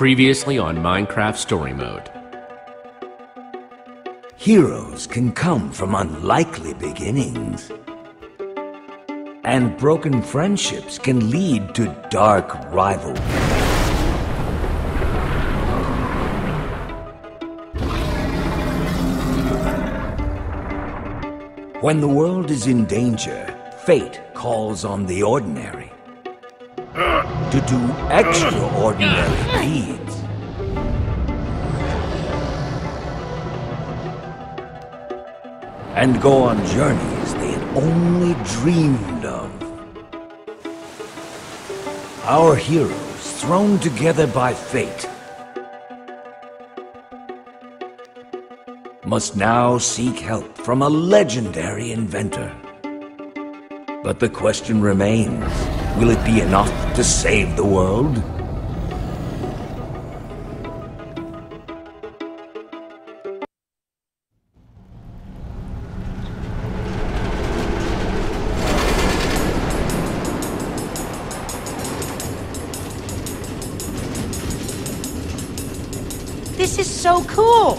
Previously on Minecraft Story Mode. Heroes can come from unlikely beginnings. And broken friendships can lead to dark rivalries. When the world is in danger, fate calls on the ordinary to do extraordinary deeds. And go on journeys they had only dreamed of. Our heroes, thrown together by fate, must now seek help from a legendary inventor. But the question remains, will it be enough to save the world? This is so cool!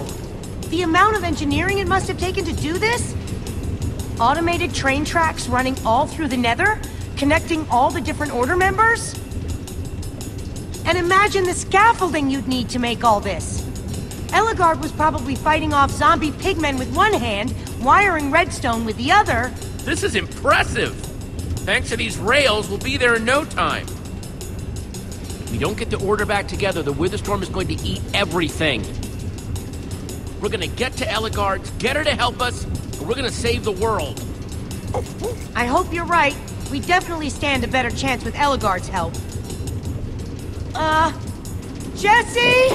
The amount of engineering it must have taken to do this? Automated train tracks running all through the nether, connecting all the different order members? And imagine the scaffolding you'd need to make all this. Ellegaard was probably fighting off zombie pigmen with one hand, wiring redstone with the other. This is impressive! Thanks to these rails, we'll be there in no time. If we don't get the order back together, the Witherstorm is going to eat everything. We're gonna get to Ellegaard's, get her to help us, and we're gonna save the world. I hope you're right. We definitely stand a better chance with Ellegaard's help. Uh... Jesse?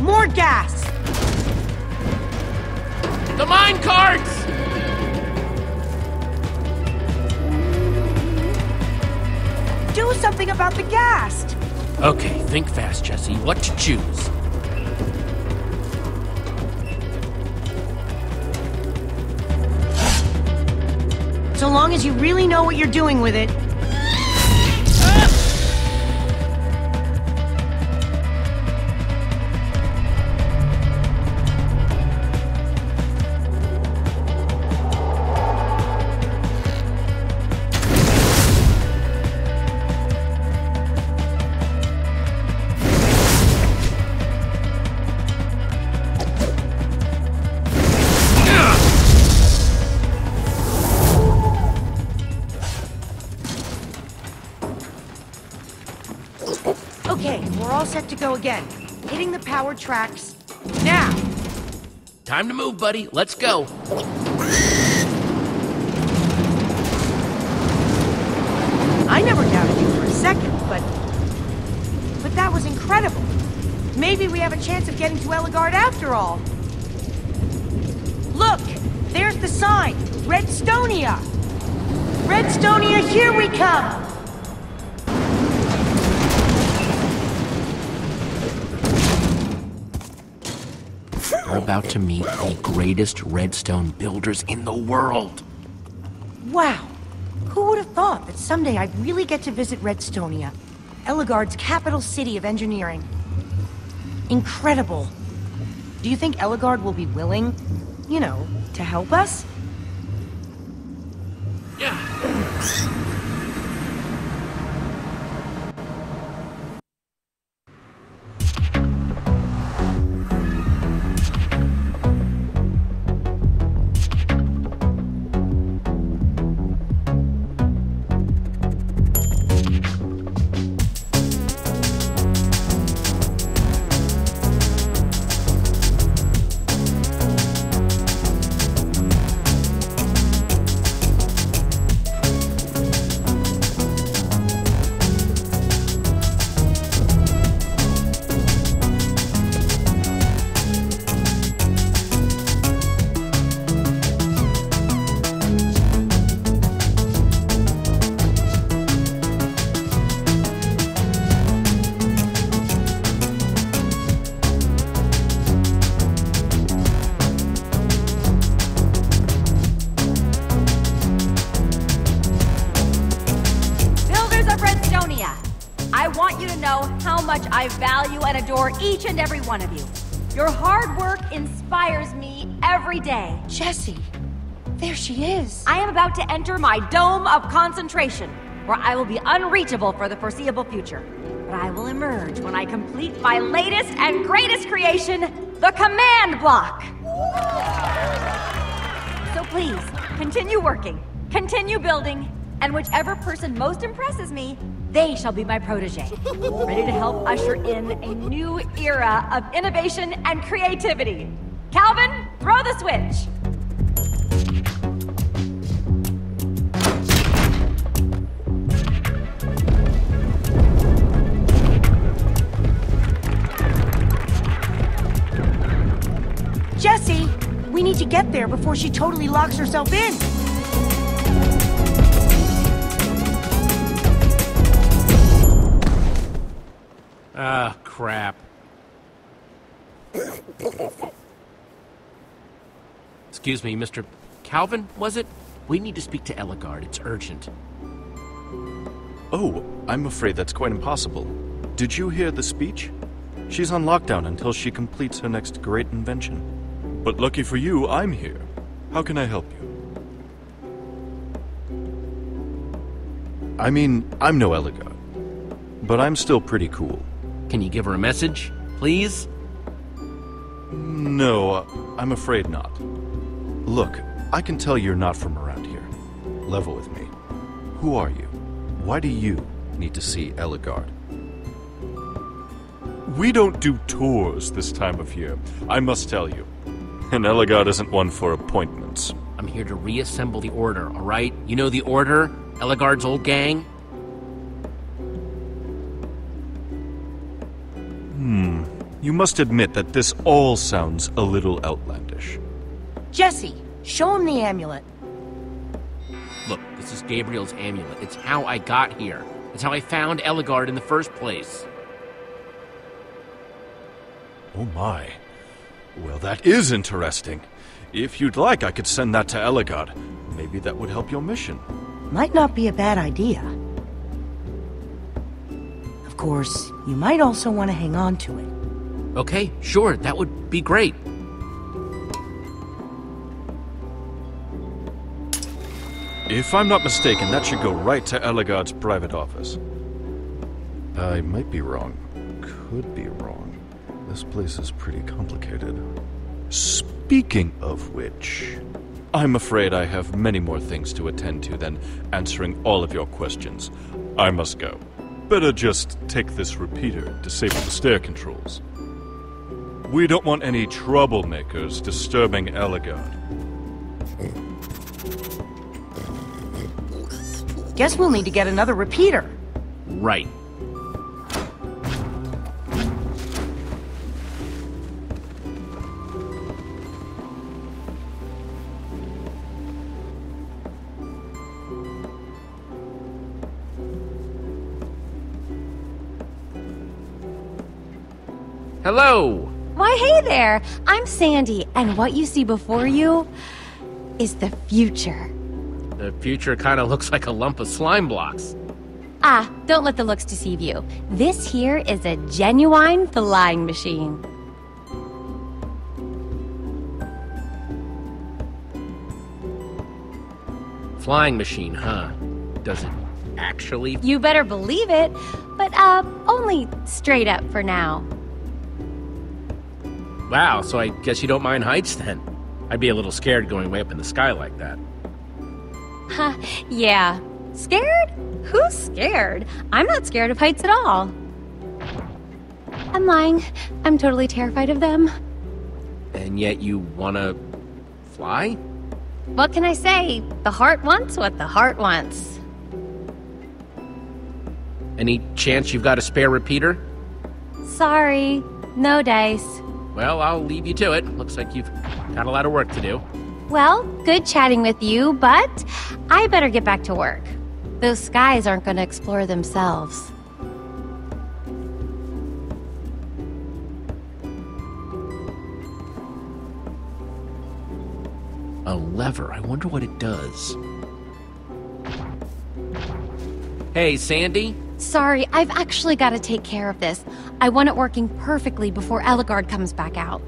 More gas! The mine carts! Do something about the gas! Okay, think fast, Jesse. What to choose? So long as you really know what you're doing with it. To go again. Hitting the power tracks. Now! Time to move, buddy. Let's go. I never doubted you for a second, but... But that was incredible. Maybe we have a chance of getting to Ellegaard after all. Look! There's the sign! Redstonia! Redstonia, here we come! About to meet the greatest redstone builders in the world. Wow! Who would have thought that someday I'd really get to visit Redstonia, Ellegaard's capital city of engineering? Incredible. Do you think Ellegaard will be willing, you know, to help us? Yeah. To enter my dome of concentration, where I will be unreachable for the foreseeable future. But I will emerge when I complete my latest and greatest creation, the command block. So please, continue working, continue building, and whichever person most impresses me, they shall be my protege. Ready to help usher in a new era of innovation and creativity. Calvin, throw the switch. There before she totally locks herself in. Ah, crap. Excuse me, Mr. Calvin, was it? We need to speak to Ellegaard. It's urgent. Oh, I'm afraid that's quite impossible. Did you hear the speech? She's on lockdown until she completes her next great invention. But lucky for you, I'm here. How can I help you? I mean, I'm no Ellegaard, but I'm still pretty cool. Can you give her a message, please? No, uh, I'm afraid not. Look, I can tell you're not from around here. Level with me. Who are you? Why do you need to see Ellegaard? We don't do tours this time of year, I must tell you. And Ellegaard isn't one for appointments. I'm here to reassemble the Order, all right? You know the Order? Ellegaard's old gang? Hmm. You must admit that this all sounds a little outlandish. Jesse, show him the amulet. Look, this is Gabriel's amulet. It's how I got here. It's how I found Ellegaard in the first place. Oh my. Well, that is interesting. If you'd like, I could send that to Ellegaard. Maybe that would help your mission. Might not be a bad idea. Of course, you might also want to hang on to it. Okay, sure, that would be great. If I'm not mistaken, that should go right to Ellegaard's private office. I might be wrong. Could be wrong. This place is pretty complicated. Speaking of which, I'm afraid I have many more things to attend to than answering all of your questions. I must go. Better just take this repeater, disable the stair controls. We don't want any troublemakers disturbing Ellegaard. Guess we'll need to get another repeater. Right. Hello! Why, hey there! I'm Sandy, and what you see before you is the future. The future kind of looks like a lump of slime blocks. Ah, don't let the looks deceive you. This here is a genuine flying machine. Flying machine, huh? Does it actually? You better believe it, but uh, only straight up for now. Wow, so I guess you don't mind heights then? I'd be a little scared going way up in the sky like that. Huh, yeah. Scared? Who's scared? I'm not scared of heights at all. I'm lying. I'm totally terrified of them. And yet you wanna fly? What can I say? The heart wants what the heart wants. Any chance you've got a spare repeater? Sorry, no dice. Well, I'll leave you to it. Looks like you've got a lot of work to do. Well, good chatting with you, but I better get back to work. Those skies aren't going to explore themselves. A lever. I wonder what it does. Hey, Sandy? Sorry, I've actually got to take care of this. I want it working perfectly before Ellegaard comes back out.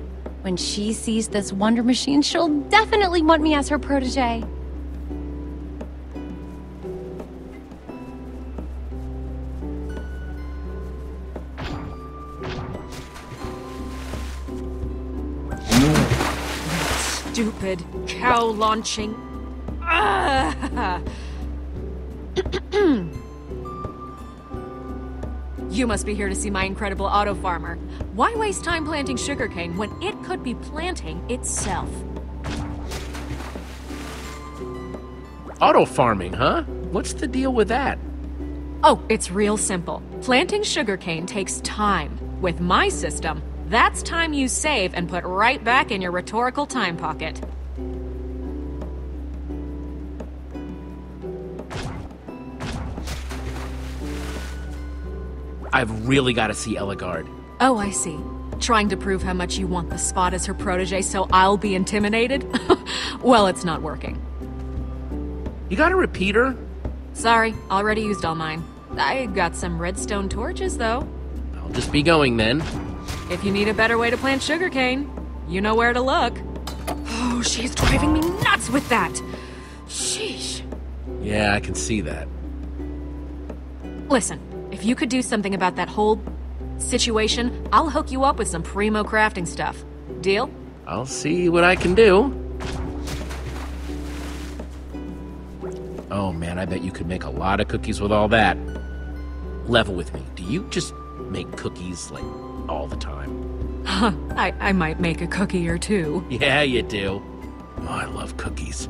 When she sees this wonder machine, she'll definitely want me as her protege. Stupid cow launching. Ah! You must be here to see my incredible auto farmer. Why waste time planting sugarcane when it could be planting itself? Auto farming, huh? What's the deal with that? Oh, it's real simple. Planting sugarcane takes time. With my system, that's time you save and put right back in your rhetorical time pocket. I've really got to see Ellegaard. Oh, I see. Trying to prove how much you want the spot as her protege so I'll be intimidated? well, it's not working. You got a repeater? Sorry, already used all mine. I got some redstone torches, though. I'll just be going then. If you need a better way to plant sugarcane, you know where to look. Oh, she's driving me nuts with that! Sheesh. Yeah, I can see that. Listen, if you could do something about that whole situation, I'll hook you up with some primo crafting stuff. Deal? I'll see what I can do. Oh man, I bet you could make a lot of cookies with all that. Level with me. Do you just make cookies like all the time? Huh, I, I might make a cookie or two. Yeah, you do. Oh, I love cookies.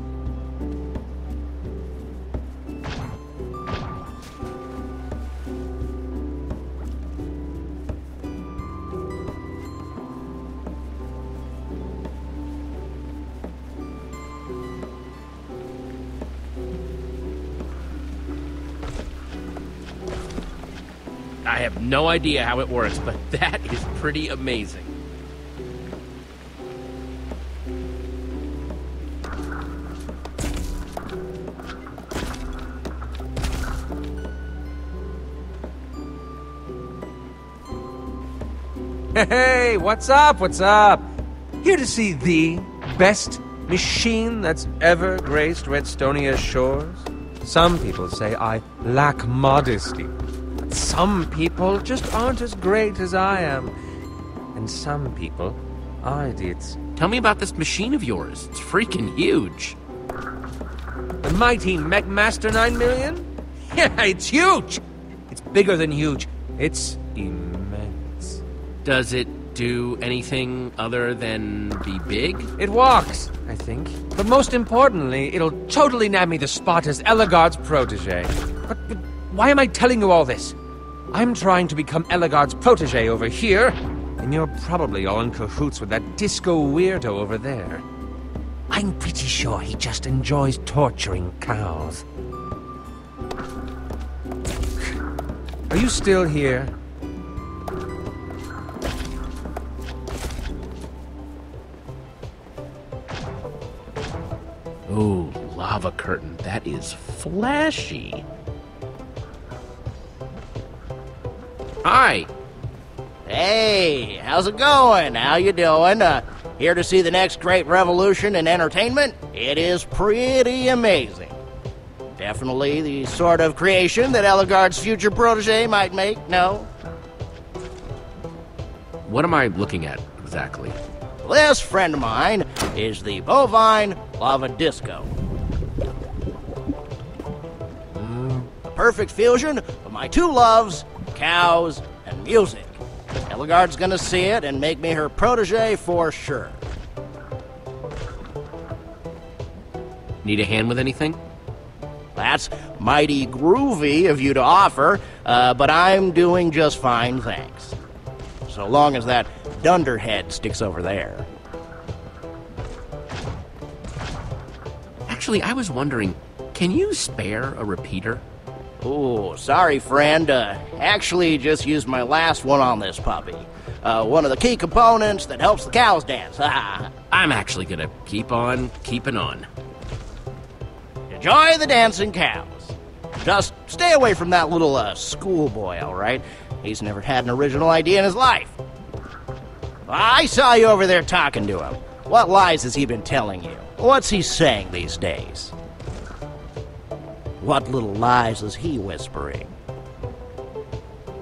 No idea how it works, but that is pretty amazing. Hey, what's up? What's up? Here to see the best machine that's ever graced Redstonia's shores? Some people say I lack modesty. But some people just aren't as great as I am. And some people are idiots. Tell me about this machine of yours. It's freaking huge. The mighty Mechmaster 9 million? Yeah, it's huge! It's bigger than huge. It's immense. Does it do anything other than be big? It walks, I think. But most importantly, it'll totally nab me the spot as Ellegaard's protege. But, but why am I telling you all this? I'm trying to become Ellegaard's protege over here, and you're probably all in cahoots with that disco weirdo over there. I'm pretty sure he just enjoys torturing cows. Are you still here? Ooh, lava curtain. That is flashy. Hi. Hey, how's it going? How you doing? Uh, here to see the next great revolution in entertainment? It is pretty amazing. Definitely the sort of creation that Ellegaard's future protege might make, no? What am I looking at exactly? This friend of mine is the bovine lava disco. A perfect fusion of my two loves, cows and music. Ellegaard's gonna see it and make me her protege for sure. Need a hand with anything? That's mighty groovy of you to offer, uh, but I'm doing just fine, thanks. So long as that dunderhead sticks over there. Actually, I was wondering, can you spare a repeater? Oh, sorry, friend. Uh, actually, just used my last one on this puppy. Uh, one of the key components that helps the cows dance. I'm actually gonna keep on keeping on. Enjoy the dancing cows. Just stay away from that little uh, schoolboy, all right? He's never had an original idea in his life. I saw you over there talking to him. What lies has he been telling you? What's he saying these days? What little lies is he whispering?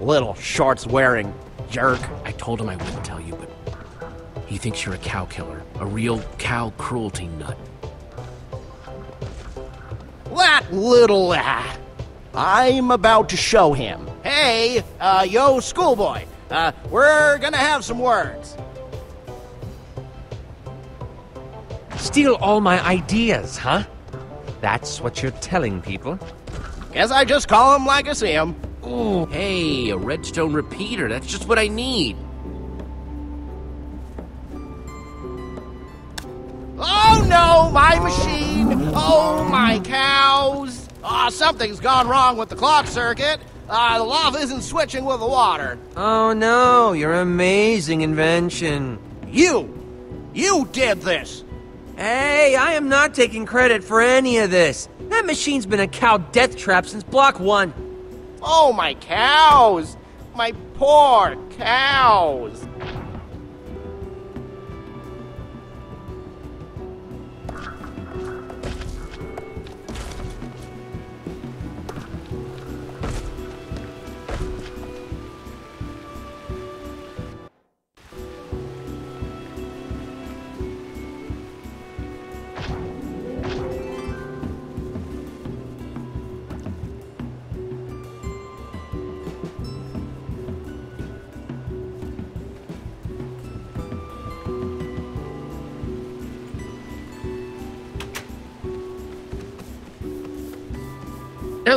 Little shorts wearing jerk. I told him I wouldn't tell you, but he thinks you're a cow killer, a real cow cruelty nut. That little. Uh, I'm about to show him. Hey, uh, yo, schoolboy, uh, we're gonna have some words. Steal all my ideas, huh? That's what you're telling people? Guess I just call him like I see him. Ooh, hey, a redstone repeater. That's just what I need. Oh no, my machine! Oh, my cows! Ah, something's gone wrong with the clock circuit. Ah, the lava isn't switching with the water. Oh no, your amazing invention. You! You did this! Hey, I am not taking credit for any of this. That machine's been a cow death trap since Block 1. Oh, my cows! My poor cows!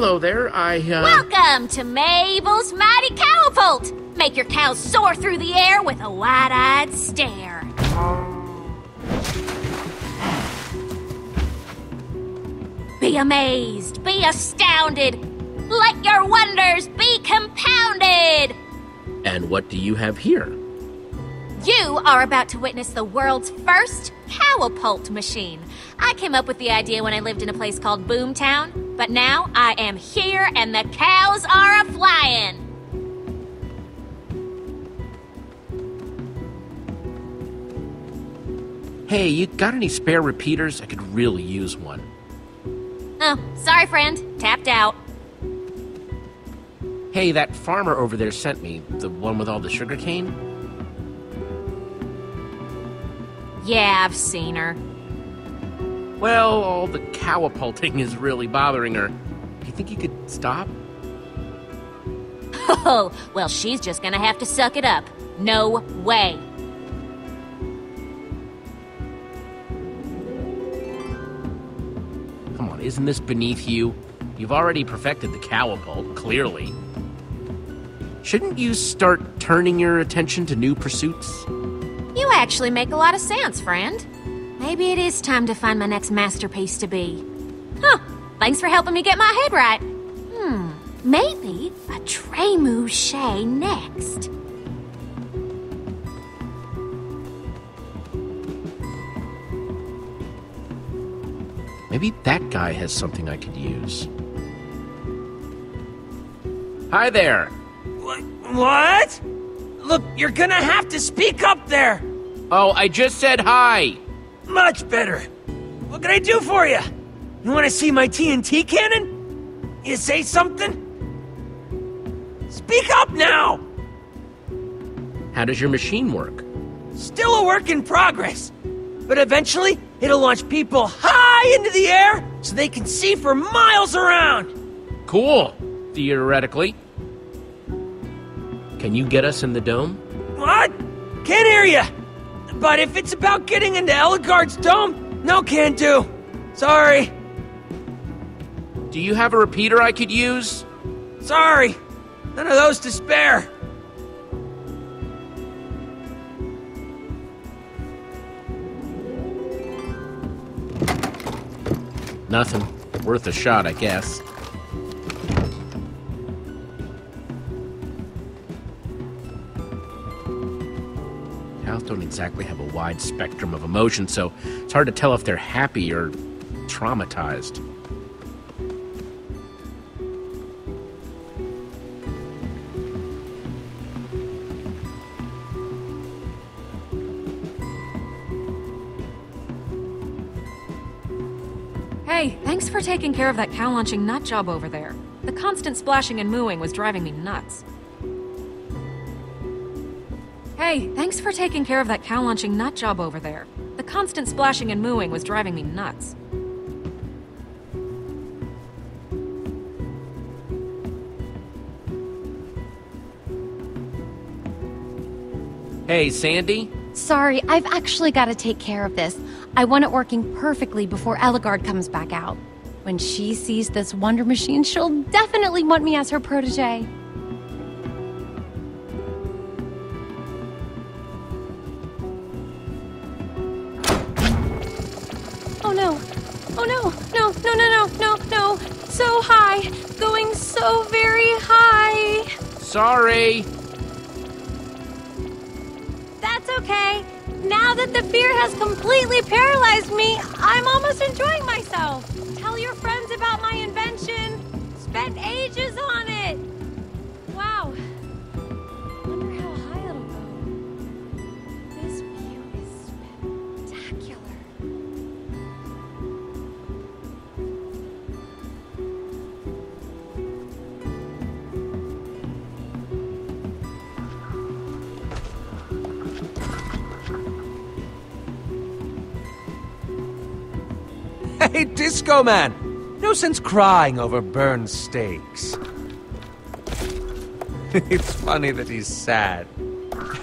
Hello there, I, uh... Welcome to Mabel's Mighty Cowpult! Make your cows soar through the air with a wide-eyed stare. Be amazed, be astounded. Let your wonders be compounded. And what do you have here? You are about to witness the world's first cowpult machine. I came up with the idea when I lived in a place called Boomtown, but now I am here and the cows are a flying. Hey, you got any spare repeaters? I could really use one. Oh, sorry, friend. Tapped out. Hey, that farmer over there sent me, the one with all the sugarcane. Yeah, I've seen her. Well, all the cowapulting is really bothering her. Do you think you could stop? Oh, well, she's just gonna have to suck it up. No way. Come on, isn't this beneath you? You've already perfected the cowapult, clearly. Shouldn't you start turning your attention to new pursuits? You actually make a lot of sense, friend. Maybe it is time to find my next masterpiece to be. Huh, thanks for helping me get my head right. Hmm, maybe a trebuchet next. Maybe that guy has something I could use. Hi there! What? Look, you're gonna have to speak up there! Oh, I just said hi! Much better. What can I do for you? You want to see my TNT cannon? You say something? Speak up now! How does your machine work? Still a work in progress. But eventually, it'll launch people high into the air so they can see for miles around. Cool, theoretically. Can you get us in the dome? What? Can't hear you. But if it's about getting into Ellegaard's dome, no can do. Sorry. Do you have a repeater I could use? Sorry. None of those to spare. Nothing. Worth a shot, I guess. don't exactly have a wide spectrum of emotion, so it's hard to tell if they're happy or traumatized. Hey, thanks for taking care of that cow launching nut job over there. The constant splashing and mooing was driving me nuts. Hey, thanks for taking care of that cow launching nut job over there. The constant splashing and mooing was driving me nuts. Hey, Sandy? Sorry, I've actually got to take care of this. I want it working perfectly before Ellegaard comes back out. When she sees this wonder machine, she'll definitely want me as her protege. So very high! Sorry. That's okay. Now that the fear has completely paralyzed me, I'm almost enjoying myself. Tell your friends about my invention. Spent ages Hey, Disco Man! No sense crying over burned steaks. it's funny that he's sad.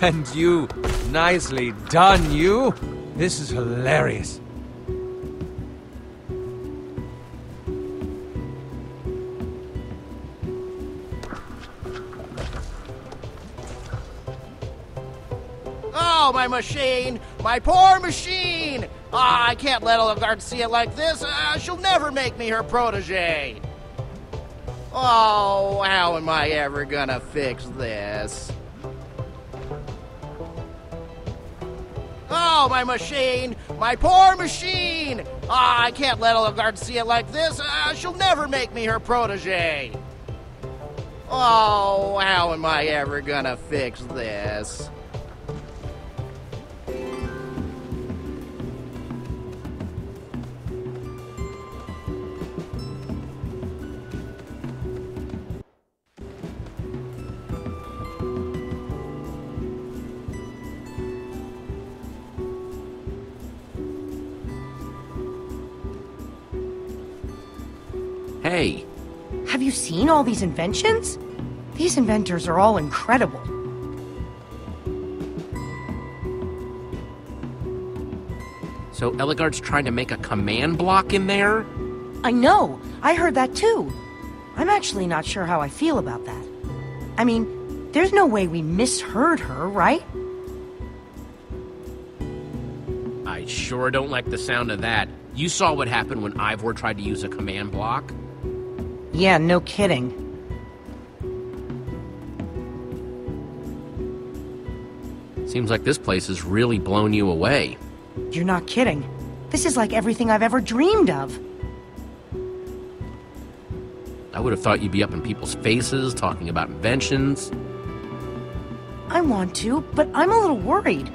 And you, nicely done, you! This is hilarious. Oh, my machine! My poor machine! Ah, I can't let Ellegaard see it like this. Uh, she'll never make me her protege. Oh, how am I ever gonna fix this? Oh, my machine! My poor machine! Ah, I can't let Ellegaard see it like this. Uh, she'll never make me her protege. Oh, how am I ever gonna fix this? Hey, Have you seen all these inventions? These inventors are all incredible. so Ellegaard's trying to make a command block in there? I know. I heard that too. I'm actually not sure how I feel about that. I mean, there's no way we misheard her, right? I sure don't like the sound of that. You saw what happened when Ivor tried to use a command block? Yeah, no kidding. Seems like this place has really blown you away. You're not kidding. This is like everything I've ever dreamed of. I would have thought you'd be up in people's faces talking about inventions. I want to, but I'm a little worried.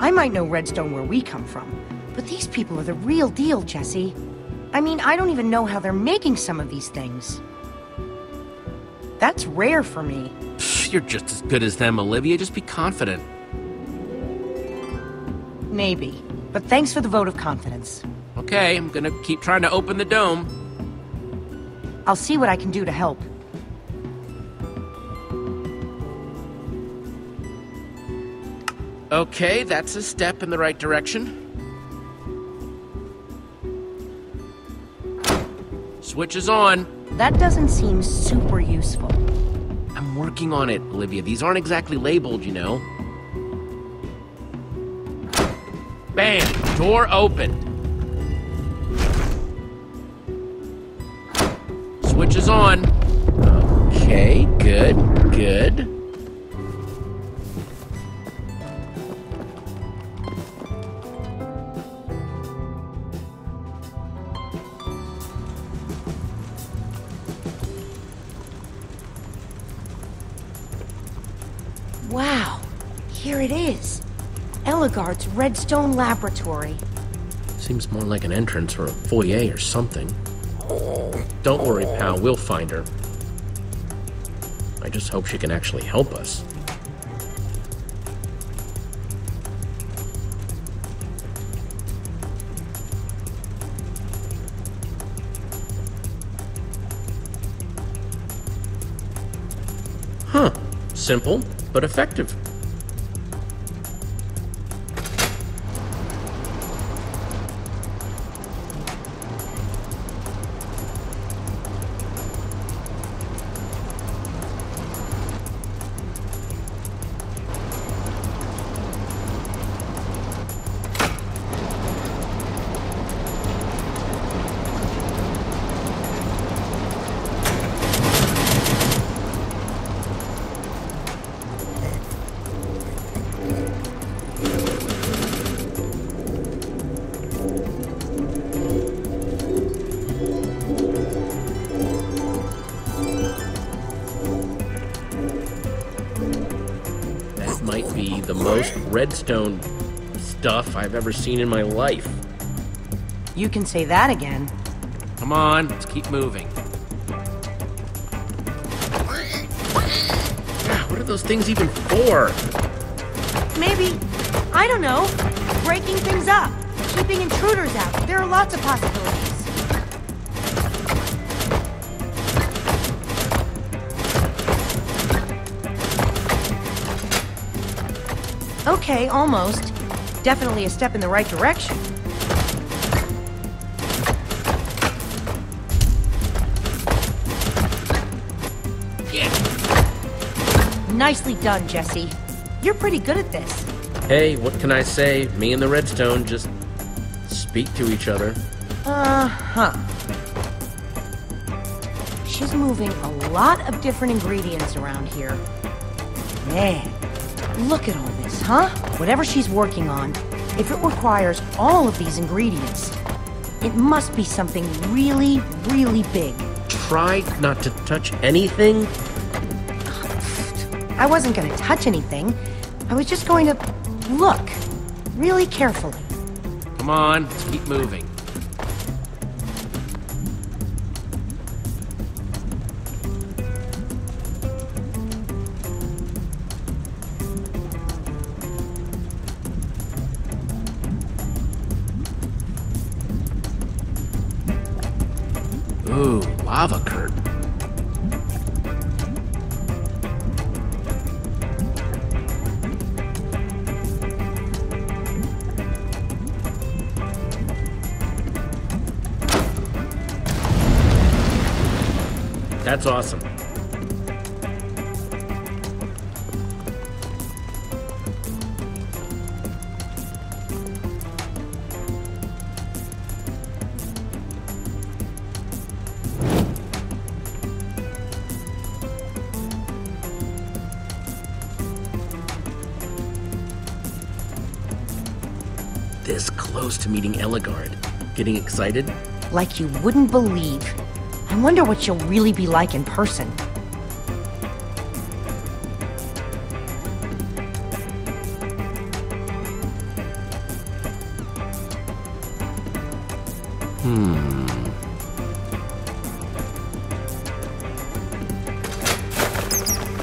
I might know Redstone where we come from, but these people are the real deal, Jesse. I mean, I don't even know how they're making some of these things. That's rare for me. You're just as good as them, Olivia. Just be confident. Maybe. But thanks for the vote of confidence. Okay, I'm gonna keep trying to open the dome. I'll see what I can do to help. Okay, that's a step in the right direction. Switch is on. That doesn't seem super useful. I'm working on it, Olivia. These aren't exactly labeled, you know. Bam! Door open. Switch is on. Okay, good, good. It is. Ellegaard's Redstone Laboratory. Seems more like an entrance or a foyer or something. Don't worry, pal, we'll find her. I just hope she can actually help us. Huh. Simple, but effective. I've ever seen in my life. You can say that again. Come on, let's keep moving. Ah, what are those things even for? Maybe, I don't know, breaking things up, keeping intruders out. There are lots of possibilities. Okay, almost. Definitely a step in the right direction. Yeah. Nicely done, Jesse. You're pretty good at this. Hey, what can I say? Me and the redstone just speak to each other. Uh-huh. She's moving a lot of different ingredients around here. Man, look at all this, huh? Whatever she's working on, if it requires all of these ingredients, it must be something really, really big. Try not to touch anything. I wasn't going to touch anything. I was just going to look really carefully. Come on, let's keep moving. Ooh, lava curtain. That's awesome. To meeting Ellegaard. Getting excited? Like you wouldn't believe. I wonder what she'll really be like in person. Hmm.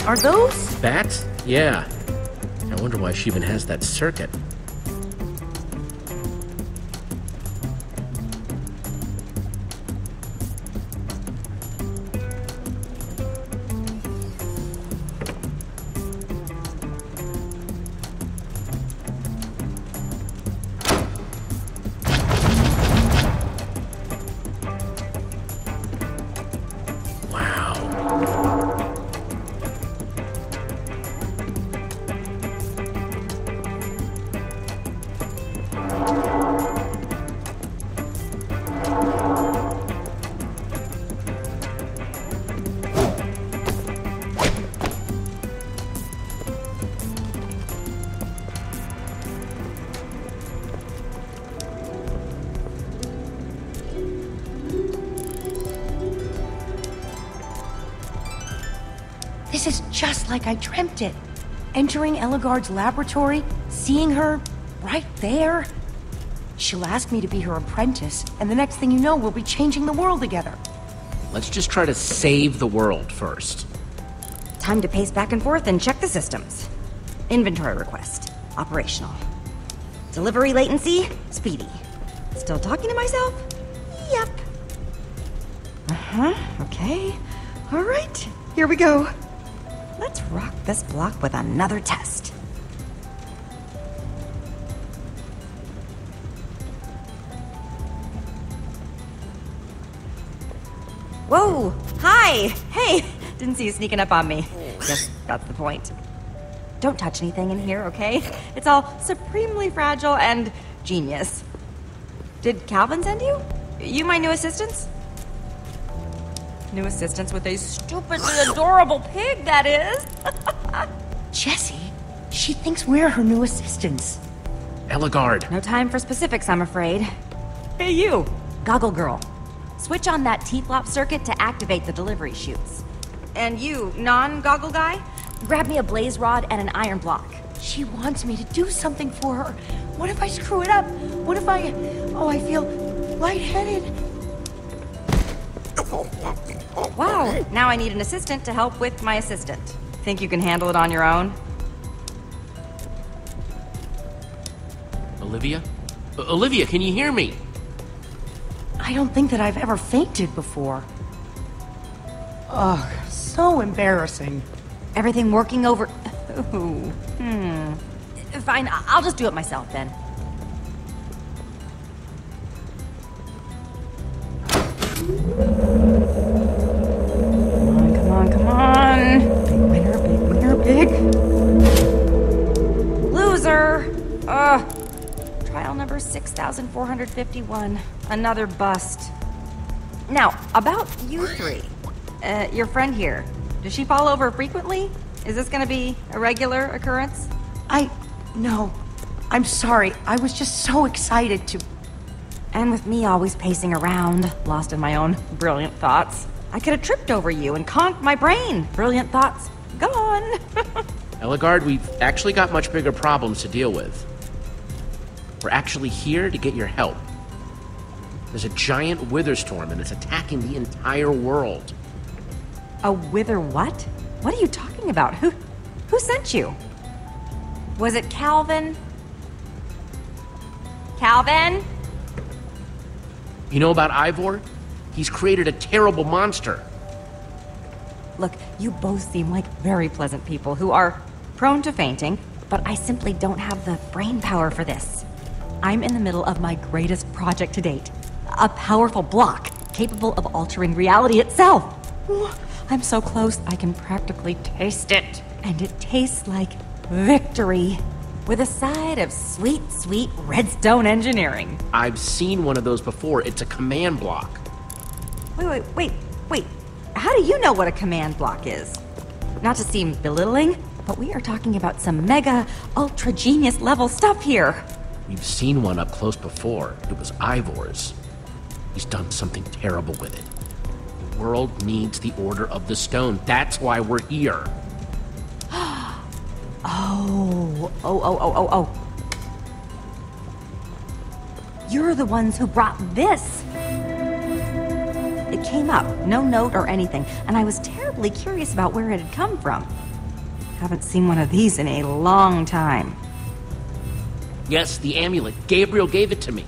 Are those? Bats? Yeah. I wonder why she even has that circuit. Like I dreamt it. Entering Ellegaard's laboratory, seeing her right there. She'll ask me to be her apprentice, and the next thing you know, we'll be changing the world together. Let's just try to save the world first. Time to pace back and forth and check the systems. Inventory request. Operational. Delivery latency. Speedy. Still talking to myself? Yep. Uh-huh. Okay. All right. Here we go. Let's rock this block with another test. Whoa! Hi! Hey! Didn't see you sneaking up on me. Oh. Guess that's the point. Don't touch anything in here, okay? It's all supremely fragile and genius. Did Calvin send you? You my new assistants? New assistants with a stupidly adorable pig, that is. Jessie, she thinks we're her new assistants. Ellegaard, No time for specifics, I'm afraid. Hey, you! Goggle Girl. Switch on that T-flop circuit to activate the delivery chutes. And you, non-goggle guy, grab me a blaze rod and an iron block. She wants me to do something for her. What if I screw it up? What if I. Oh, I feel lightheaded. Wow, now I need an assistant to help with my assistant. Think you can handle it on your own? Olivia? O- Olivia, can you hear me? I don't think that I've ever fainted before. Ugh, so embarrassing. Everything working over. Ooh, hmm. Fine, I- I'll just do it myself then. Ugh. Trial number 6451. Another bust. Now, about you three. Uh, your friend here. Does she fall over frequently? Is this gonna be a regular occurrence? I. No. I'm sorry. I was just so excited to. And with me always pacing around, lost in my own brilliant thoughts, I could have tripped over you and conked my brain. Brilliant thoughts gone. Ellegaard, we've actually got much bigger problems to deal with. We're actually here to get your help. There's a giant wither storm and it's attacking the entire world. a wither what? What are you talking about? Who who sent you? Was it Calvin? Calvin? You know about Ivor? He's created a terrible monster. Look, you both seem like very pleasant people who are prone to fainting, but I simply don't have the brain power for this. I'm in the middle of my greatest project to date a powerful block capable of altering reality itself. Ooh, I'm so close, I can practically taste it. And it tastes like victory. With a side of sweet, sweet redstone engineering. I've seen one of those before. It's a command block. Wait, wait, wait, wait. How do you know what a command block is? Not to seem belittling, but we are talking about some mega, ultra genius level stuff here. We've seen one up close before. It was Ivor's. He's done something terrible with it. The world needs the Order of the Stone. That's why we're here. Oh, oh, oh, oh, oh, oh. You're the ones who brought this. It came up, no note or anything, and I was terribly curious about where it had come from. Haven't seen one of these in a long time. Yes, the amulet. Gabriel gave it to me.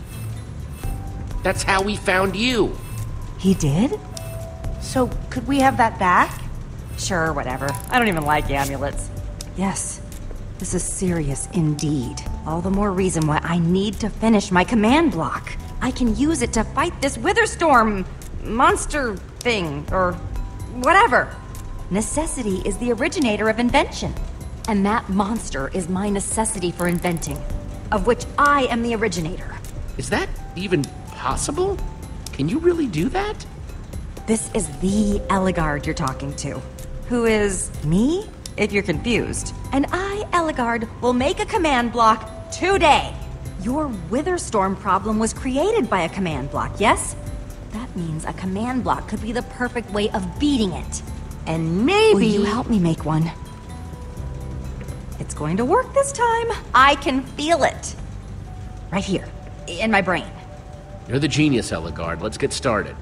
That's how we found you. He did? So, could we have that back? Sure, whatever. I don't even like amulets. Yes, this is serious indeed. All the more reason why I need to finish my command block. I can use it to fight this Witherstorm monster thing, or whatever. Necessity is the originator of invention. And that monster is my necessity for inventing, of which I am the originator. Is that even possible? Can you really do that? This is the Ellegaard you're talking to. Who is me, if you're confused. And I, Ellegaard, will make a command block today. Your Witherstorm problem was created by a command block, yes? That means a command block could be the perfect way of beating it. And maybe. Will you help me make one? It's going to work this time. I can feel it. Right here, in my brain. You're the genius, Ellegaard. Let's get started.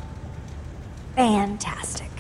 Fantastic.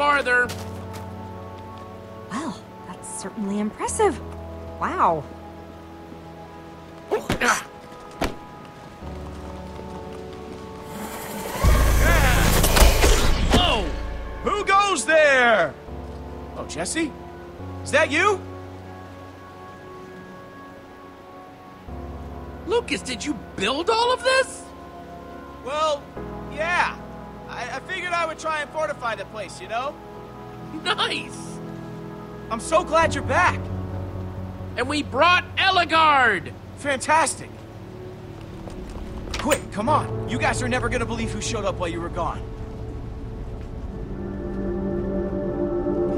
farther. fortify the place, you know? Nice! I'm so glad you're back! And we brought Ellegaard! Fantastic! Quick, come on! You guys are never gonna believe who showed up while you were gone.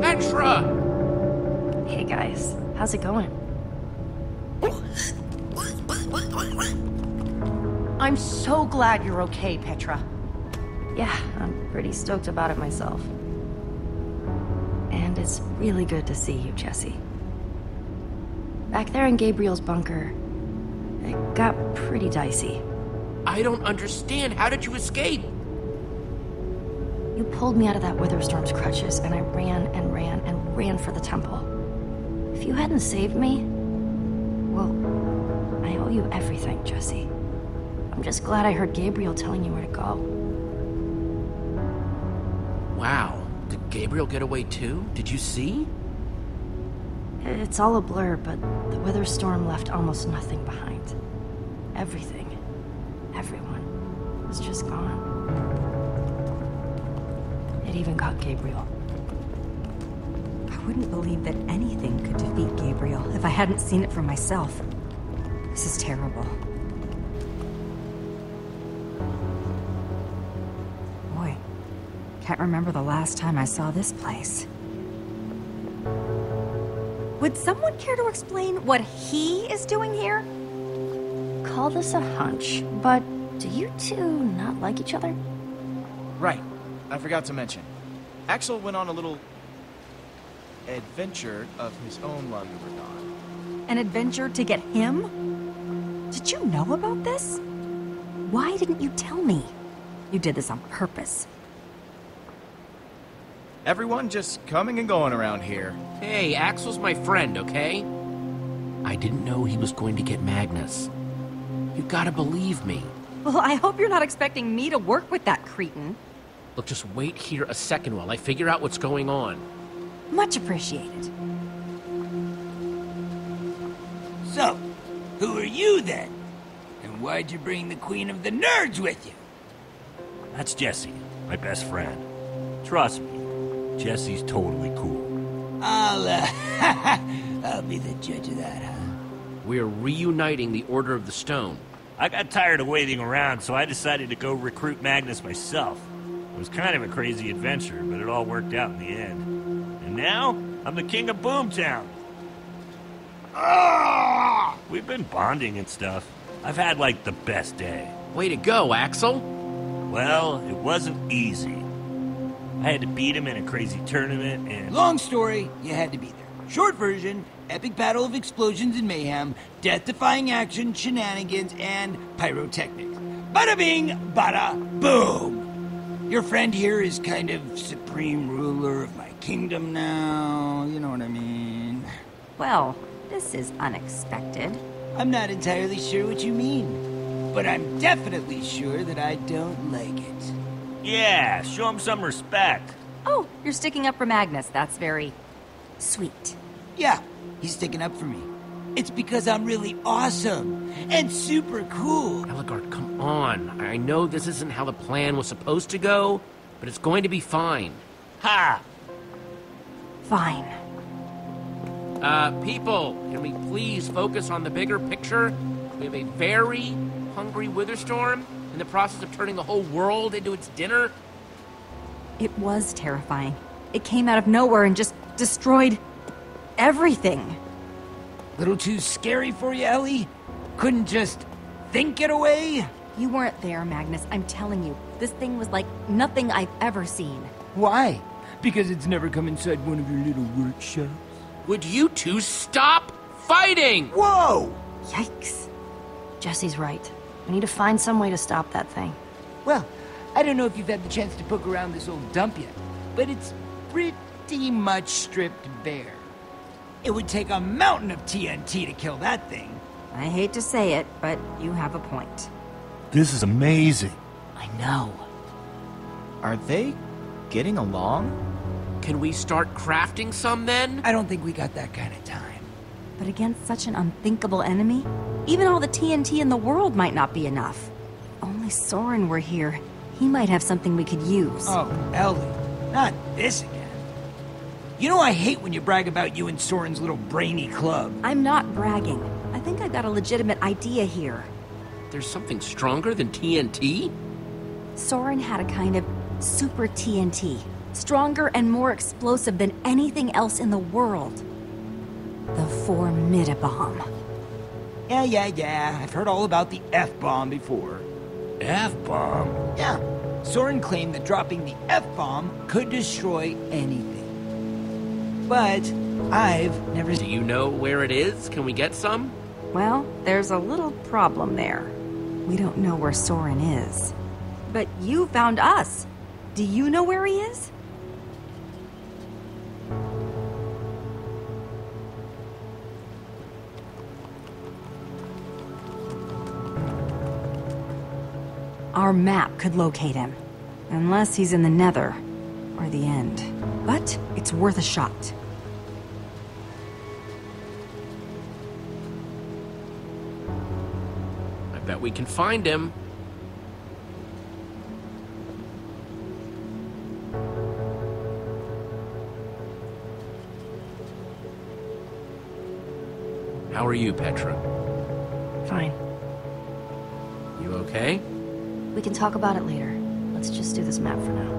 Petra! Hey guys, how's it going? I'm so glad you're okay, Petra. Yeah, I'm pretty stoked about it myself. And it's really good to see you, Jesse. Back there in Gabriel's bunker, it got pretty dicey. I don't understand. How did you escape? You pulled me out of that Witherstorm's crutches, and I ran and ran and ran for the temple. If you hadn't saved me, well, I owe you everything, Jesse. I'm just glad I heard Gabriel telling you where to go. Wow. Did Gabriel get away too? Did you see? It's all a blur, but the wither storm left almost nothing behind. Everything, everyone, was just gone. It even got Gabriel. I wouldn't believe that anything could defeat Gabriel if I hadn't seen it for myself. This is terrible. Can't remember the last time I saw this place. Would someone care to explain what he is doing here? Call this a hunch, but do you two not like each other? Right. I forgot to mention. Axel went on a little adventure of his own while you were gone. An adventure to get him? Did you know about this? Why didn't you tell me? You did this on purpose. Everyone just coming and going around here. Hey, Axel's my friend, okay? I didn't know he was going to get Magnus. You gotta believe me. Well, I hope you're not expecting me to work with that cretin. Look, just wait here a second while I figure out what's going on. Much appreciated. So, who are you then? And why'd you bring the Queen of the Nerds with you? That's Jesse, my best friend. Trust me, Jesse's totally cool. I'll, uh, I'll be the judge of that, huh? We're reuniting the Order of the Stone. I got tired of waiting around, so I decided to go recruit Magnus myself. It was kind of a crazy adventure, but it all worked out in the end. And now, I'm the king of Boomtown. Ah! We've been bonding and stuff. I've had, like, the best day. Way to go, Axel. Well, it wasn't easy. I had to beat him in a crazy tournament, and... Long story, you had to be there. Short version, epic battle of explosions and mayhem, death-defying action, shenanigans, and pyrotechnics. Bada bing, bada boom! Your friend here is kind of supreme ruler of my kingdom now, you know what I mean. Well, this is unexpected. I'm not entirely sure what you mean, but I'm definitely sure that I don't like it. Yeah, show him some respect. Oh, you're sticking up for Magnus. That's very sweet. Yeah, he's sticking up for me. It's because I'm really awesome and super cool. Ellegaard, come on. I know this isn't how the plan was supposed to go, but it's going to be fine. Ha! Fine. Uh, people, can we please focus on the bigger picture? We have a very hungry Witherstorm in the process of turning the whole world into its dinner. It was terrifying. It came out of nowhere and just destroyed everything. Little too scary for you, Ellie? Couldn't just think it away? You weren't there, Magnus. I'm telling you. This thing was like nothing I've ever seen. Why? Because it's never come inside one of your little workshops? Would you two stop fighting? Whoa! Yikes. Jesse's right. We need to find some way to stop that thing. Well, I don't know if you've had the chance to poke around this old dump yet, but it's pretty much stripped bare. It would take a mountain of TNT to kill that thing. I hate to say it, but you have a point. This is amazing. I know. Are they getting along? Can we start crafting some then? I don't think we got that kind of time. But against such an unthinkable enemy, even all the TNT in the world might not be enough. If only Soren were here. He might have something we could use. Oh, Ellie, not this again. You know I hate when you brag about you and Soren's little brainy club. I'm not bragging. I think I've got a legitimate idea here. there's something stronger than TNT? Soren had a kind of super TNT, stronger and more explosive than anything else in the world. The Formidabomb. Yeah, yeah, yeah. I've heard all about the F-bomb before. F-bomb? Yeah. Soren claimed that dropping the F-bomb could destroy anything. But I've never... Do you know where it is? Can we get some? Well, there's a little problem there. We don't know where Soren is. But you found us. Do you know where he is? Our map could locate him. Unless he's in the nether. Or the end. But it's worth a shot. I bet we can find him. How are you, Petra? Fine. You okay? We can talk about it later. Let's just do this map for now.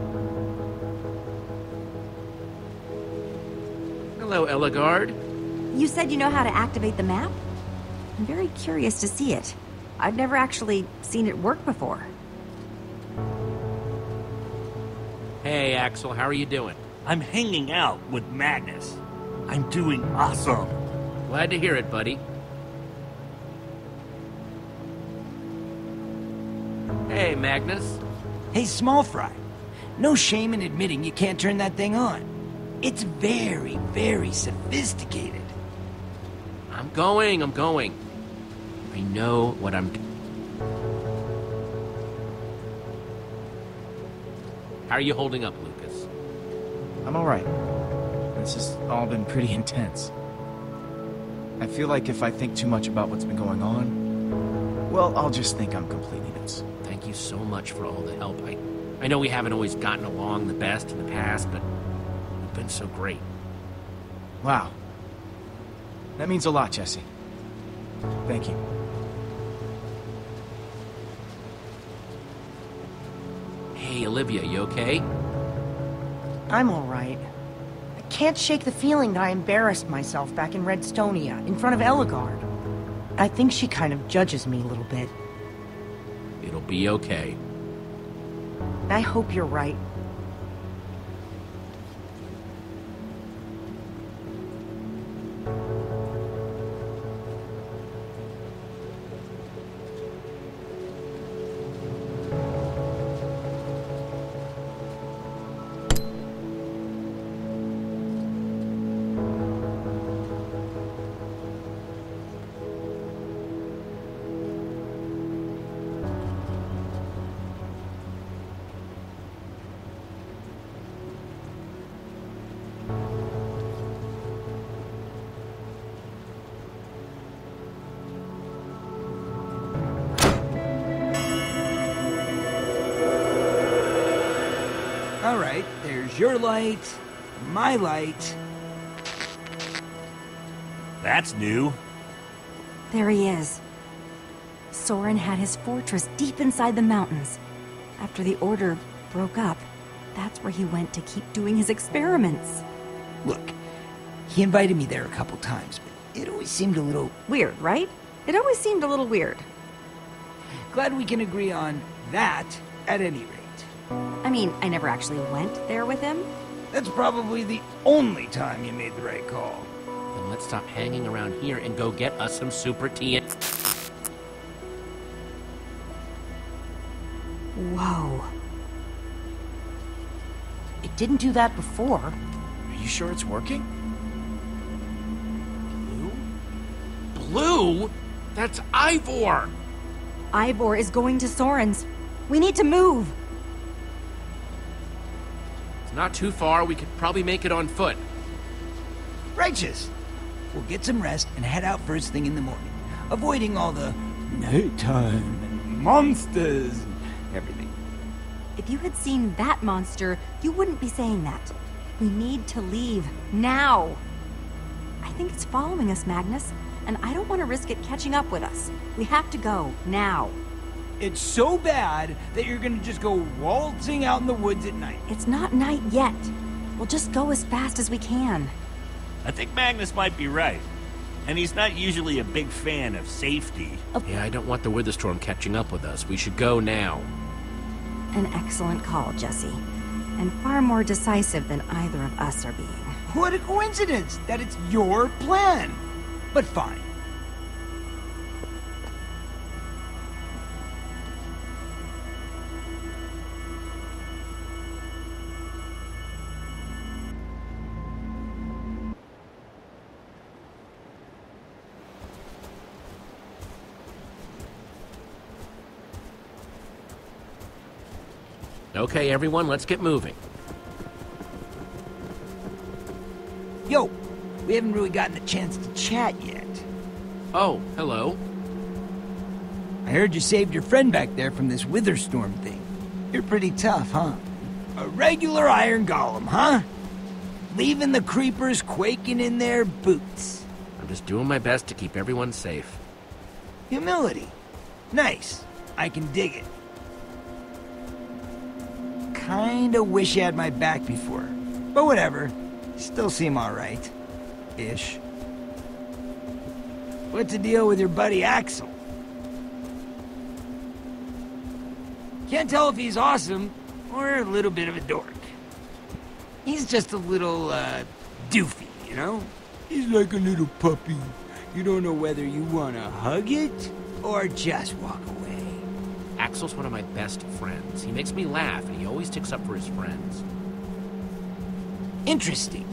Hello, Ellegaard. You said you know how to activate the map? I'm very curious to see it. I've never actually seen it work before. Hey, Axel, how are you doing? I'm hanging out with Magnus. I'm doing awesome. Glad to hear it, buddy. Magnus. Hey, Small Fry. No shame in admitting you can't turn that thing on. It's very, very sophisticated. I'm going, I'm going. I know what I'm... How are you holding up, Lucas? I'm alright. This has all been pretty intense. I feel like if I think too much about what's been going on, well, I'll just think I'm completely nuts. Thank you so much for all the help. I, I know we haven't always gotten along the best in the past, but you've been so great. Wow. That means a lot, Jesse. Thank you. Hey, Olivia, you okay? I'm alright. I can't shake the feeling that I embarrassed myself back in Redstonia, in front of Ellegaard. I think she kind of judges me a little bit. It'll be okay. I hope you're right. There's your light, my light. That's new. There he is. Soren had his fortress deep inside the mountains. After the Order broke up, that's where he went to keep doing his experiments. Look, he invited me there a couple times, but it always seemed a little Weird, right? It always seemed a little weird. glad we can agree on that at any rate. I mean, I never actually went there with him. That's probably the only time you made the right call. Then let's stop hanging around here and go get us some super tea. and- Whoa. It didn't do that before. Are you sure it's working? Blue? Blue? That's Ivor! Ivor is going to Soren's. We need to move. It's not too far. We could probably make it on foot. Righteous. We'll get some rest and head out first thing in the morning, avoiding all the nighttime and monsters and everything. If you had seen that monster, you wouldn't be saying that. We need to leave now. I think it's following us, Magnus. and I don't want to risk it catching up with us. We have to go, now. It's so bad that you're gonna just go waltzing out in the woods at night. It's not night yet. We'll just go as fast as we can. I think Magnus might be right. And he's not usually a big fan of safety. Oh. Yeah, I don't want the Witherstorm catching up with us. We should go now. An excellent call, Jesse. And far more decisive than either of us are being. What a coincidence that it's your plan. But fine. Okay, everyone, let's get moving. Yo, we haven't really gotten a chance to chat yet. Oh, hello. I heard you saved your friend back there from this Witherstorm thing. You're pretty tough, huh? A regular iron golem, huh? Leaving the creepers quaking in their boots. I'm just doing my best to keep everyone safe. Humility. Nice. I can dig it. Kinda wish you had my back before. But whatever. Still seem alright. Ish. What's the deal with your buddy Axel? Can't tell if he's awesome or a little bit of a dork. He's just a little, uh, doofy, you know? He's like a little puppy. You don't know whether you want to hug it or just walk away. Axel's one of my best friends. He makes me laugh, and he always sticks up for his friends. Interesting.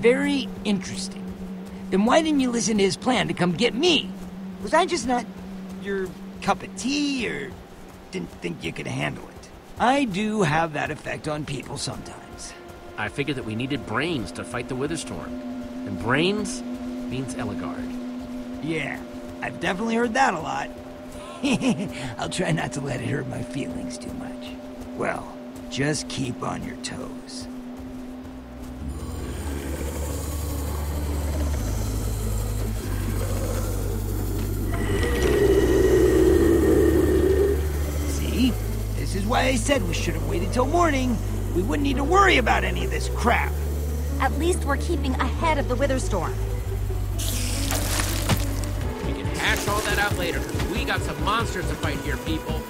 Very interesting. Then why didn't you listen to his plan to come get me? Was I just not your cup of tea, or didn't think you could handle it? I do have that effect on people sometimes. I figured that we needed brains to fight the Witherstorm. And brains means Ellegaard. Yeah, I've definitely heard that a lot. I'll try not to let it hurt my feelings too much. Well, just keep on your toes. See? This is why I said we should have waited till morning. We wouldn't need to worry about any of this crap. At least we're keeping ahead of the Witherstorm. We can hash all that out later, we got some monsters to fight here, people.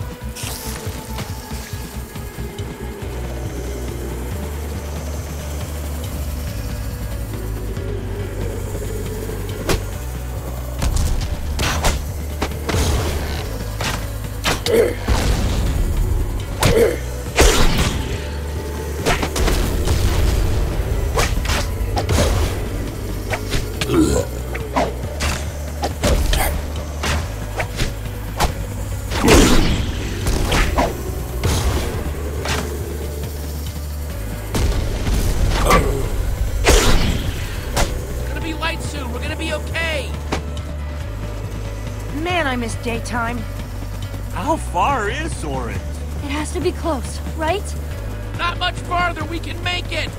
Daytime. How far is Soren? It has to be close, right? Not much farther. We can make it.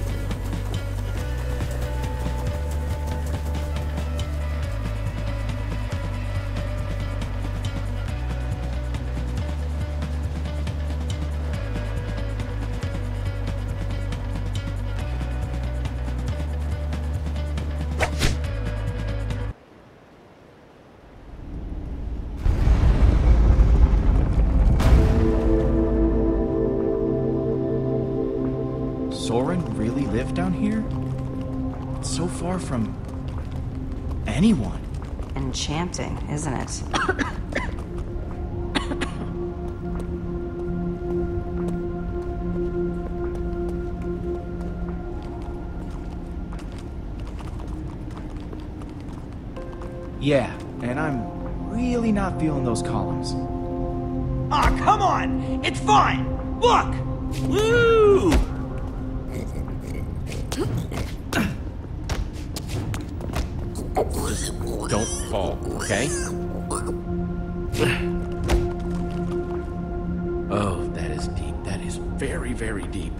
Enchanting, isn't it? Yeah, and I'm really not feeling those columns. Ah, come on! It's fine! Look! Woo! Don't fall, okay? Oh, that is deep. That is very, very deep.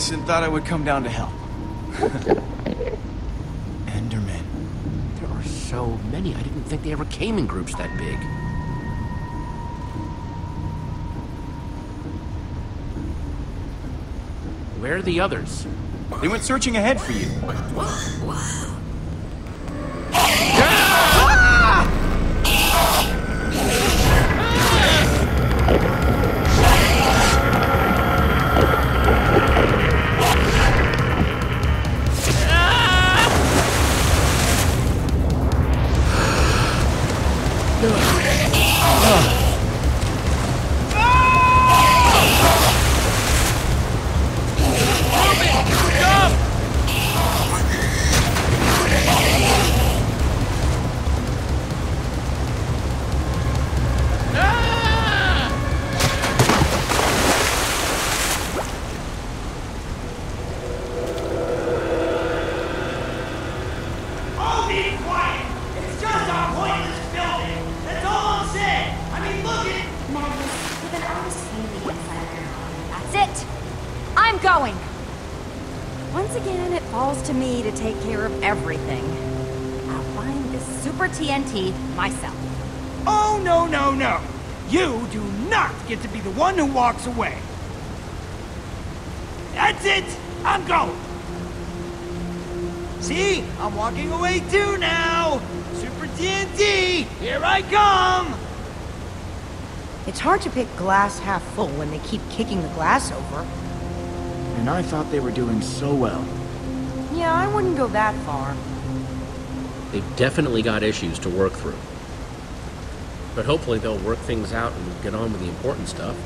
Heard your voice and thought I would come down to help. Enderman. There are so many. I didn't think they ever came in groups that big. Where are the others? They went searching ahead for you. All get to be the one who walks away! That's it! I'm going! See? I'm walking away too now! Super TNT! Here I come! It's hard to pick glass half full when they keep kicking the glass over. And I thought they were doing so well. Yeah, I wouldn't go that far. They've definitely got issues to work through. But hopefully they'll work things out and get on with the important stuff.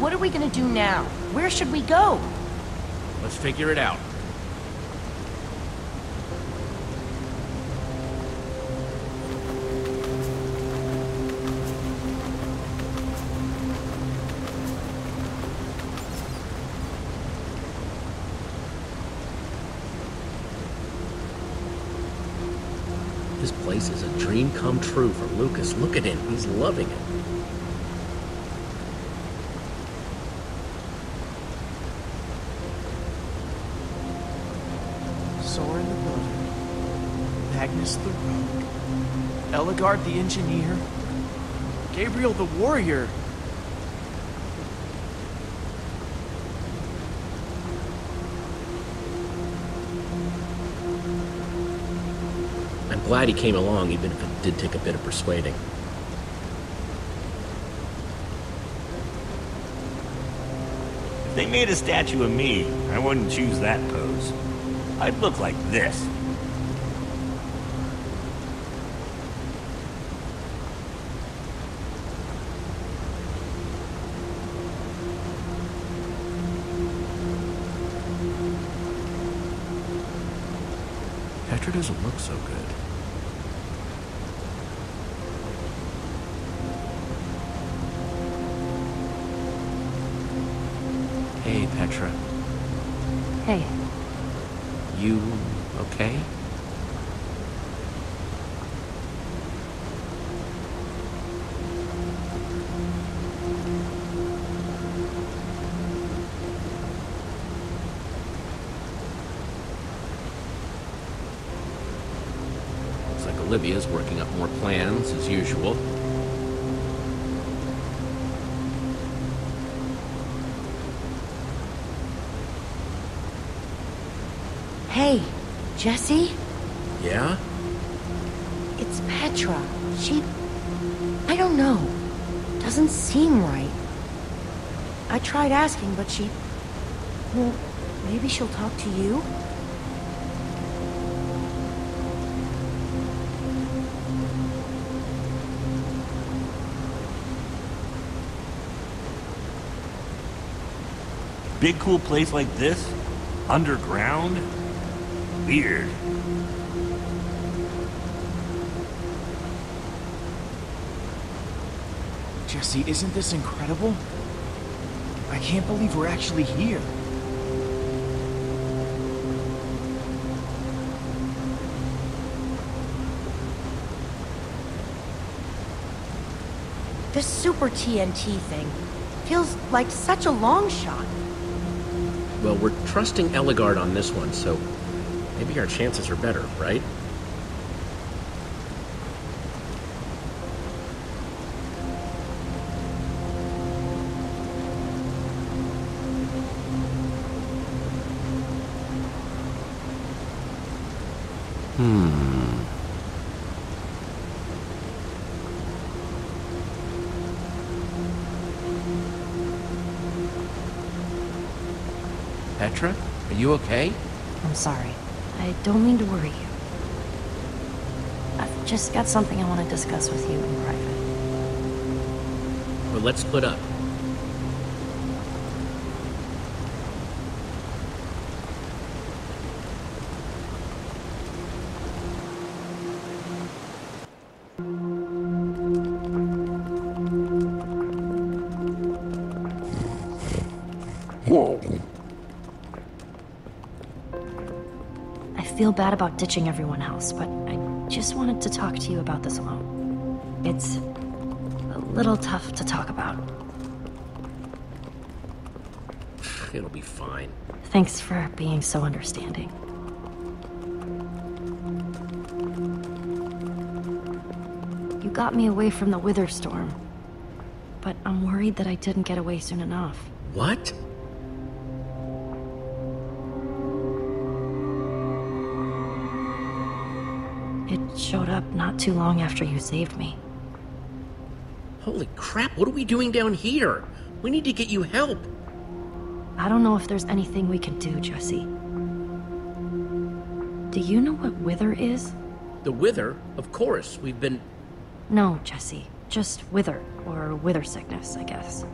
What are we gonna do now? Where should we go? Let's figure it out. Dream come true for Lucas. Look at him. He's loving it. Soren the builder. Magnus the rogue. Ellegaard the engineer. Gabriel the warrior. Glad he came along, even if it did take a bit of persuading. If they made a statue of me, I wouldn't choose that pose. I'd look like this. Petra doesn't look so good. Petra. Hey, You okay? Looks like Olivia's working up more plans as usual. Hey, Jesse? Yeah? It's Petra. She... I don't know. Doesn't seem right. I tried asking, but she... Well, maybe she'll talk to you? Big cool place like this? Underground? weird. Jesse, isn't this incredible? I can't believe we're actually here. This super TNT thing feels like such a long shot. Well, we're trusting Ellegaard on this one, so maybe our chances are better, right? Hmm. Petra, are you okay? I'm sorry. I don't mean to worry you. I've just got something I want to discuss with you in private. Well, let's split up. Bad about ditching everyone else, but I just wanted to talk to you about this alone. It's a little tough to talk about. It'll be fine. Thanks for being so understanding. You got me away from the Wither Storm, but I'm worried that I didn't get away soon enough. What? Not too long after you saved me. Holy crap, what are we doing down here? We need to get you help. I don't know if there's anything we can do, Jesse. Do you know what Wither is? The Wither? Of course. We've been. No, Jesse. Just wither, or wither sickness, I guess.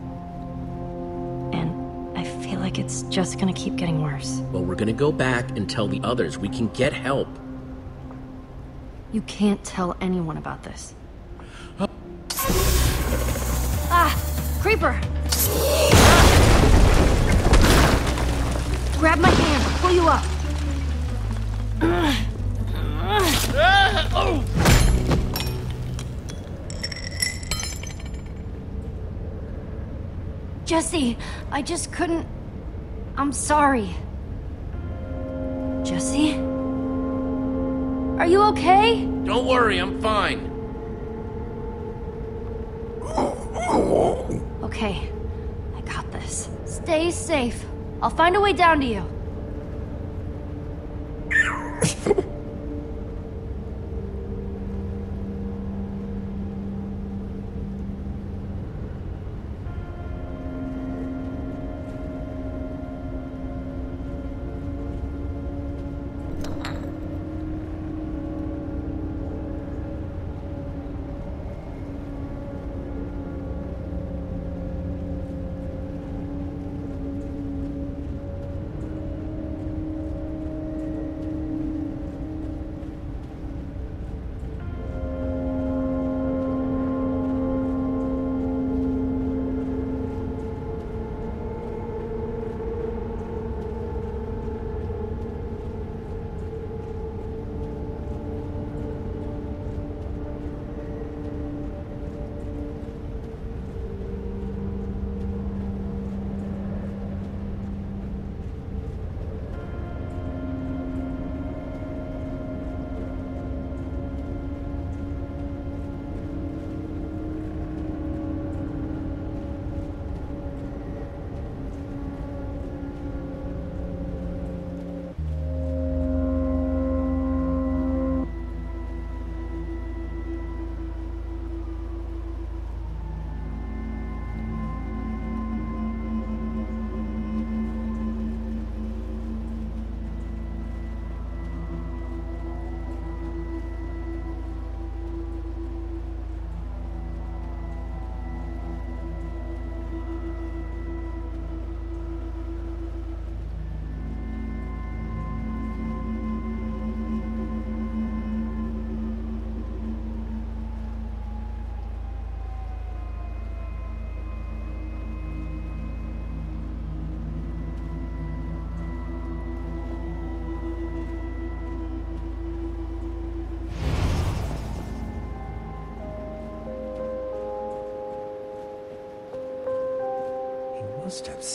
And I feel like it's just gonna keep getting worse. Well, we're gonna go back and tell the others we can get help. You can't tell anyone about this. Ah! Creeper! Grab my hand, I'll pull you up. Jesse, I just couldn't. I'm sorry. You okay? Don't worry, I'm fine. Okay, I got this. Stay safe. I'll find a way down to you.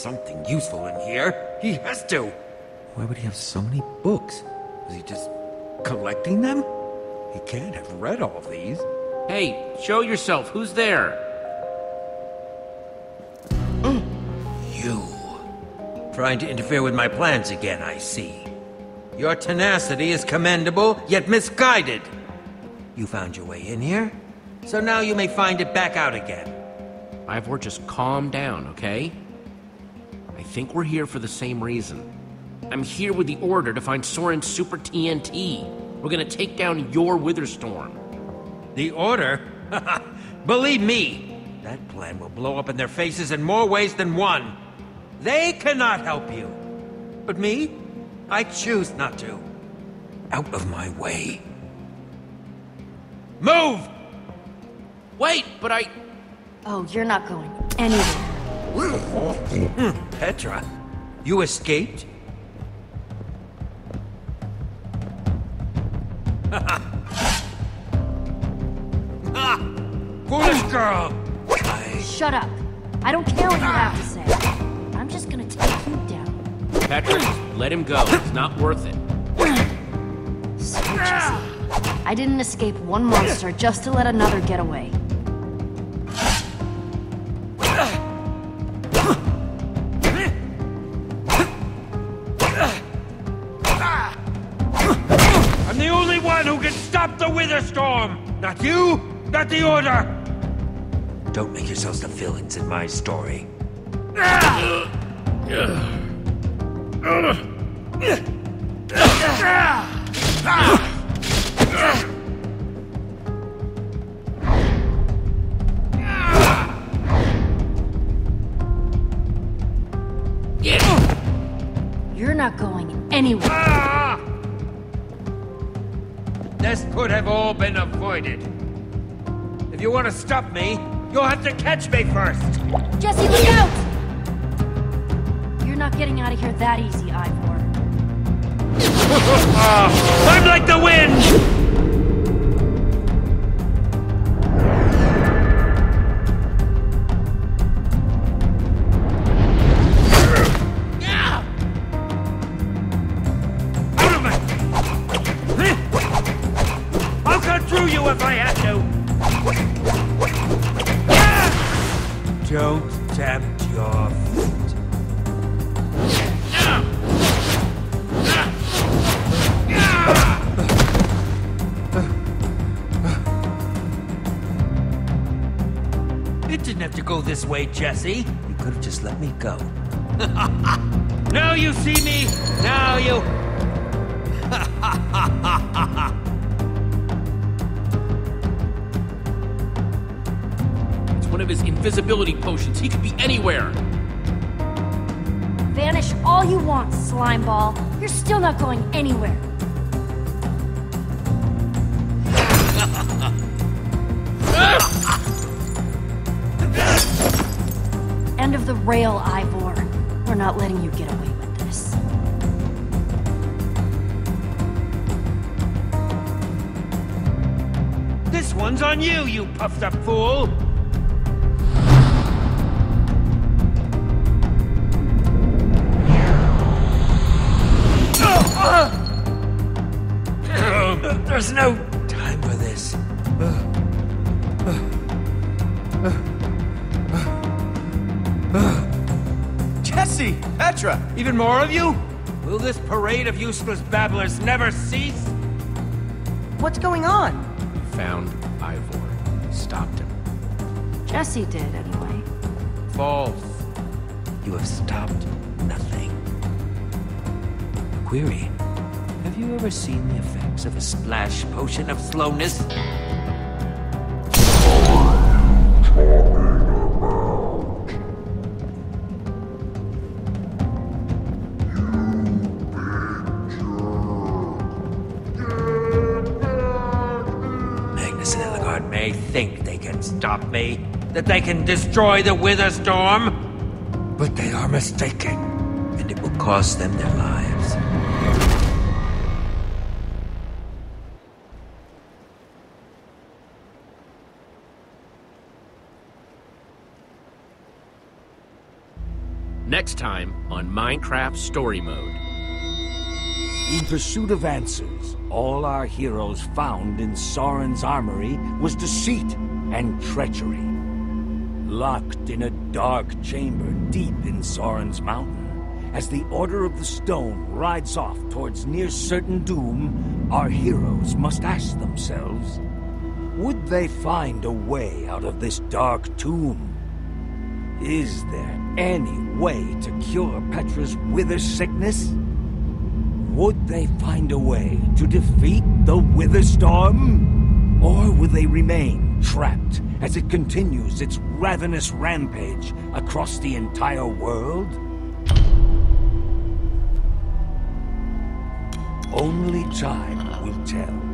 Something useful in here. He has to. Why would he have so many books? Was he just collecting them? He can't have read all these. Hey, show yourself. Who's there? You. Trying to interfere with my plans again, I see. Your tenacity is commendable, yet misguided. You found your way in here, so now you may find it back out again. Ivor, just calm down, okay? I think we're here for the same reason. I'm here with the order to find Soren's Super TNT. We're gonna take down your Witherstorm. The order? Believe me, that plan will blow up in their faces in more ways than one. They cannot help you. But me? I choose not to. Out of my way. Move! Wait, but I. Oh, you're not going anywhere. Petra, you escaped? ah, foolish girl! Shut up. I don't care what you have to say. I'm just gonna take you down. Patrick, let him go. It's not worth it. So, Jesse, I didn't escape one monster just to let another get away. You, not the Order! Don't make yourselves the villains in my story. Ah! To stop me, you'll have to catch me first! Jesse, look out! You're not getting out of here that easy, Ivor. I'm like the wind! Way, Jesse. You could have just let me go. now you see me! Now you... It's one of his invisibility potions. He could be anywhere. Vanish all you want, slime ball. You're still not going anywhere. End of the rail, Ivor. We're not letting you get away with this. This one's on you, you puffed up fool! There's no time for this. Jesse! Petra! Even more of you? Will this parade of useless babblers never cease? What's going on? Found Ivor. Stopped him. Jesse did, anyway. False. You have stopped nothing. Query. Have you ever seen the effects of a splash potion of slowness? Stop me, that they can destroy the Witherstorm, but they are mistaken, and it will cost them their lives. Next time on Minecraft Story Mode. In pursuit of answers, all our heroes found in Soren's armory was deceit and treachery. Locked in a dark chamber deep in Soren's mountain, as the Order of the Stone rides off towards near certain doom, our heroes must ask themselves, would they find a way out of this dark tomb? Is there any way to cure Petra's wither sickness? Would they find a way to defeat the Witherstorm? Or will they remain trapped as it continues its ravenous rampage across the entire world? Only time will tell.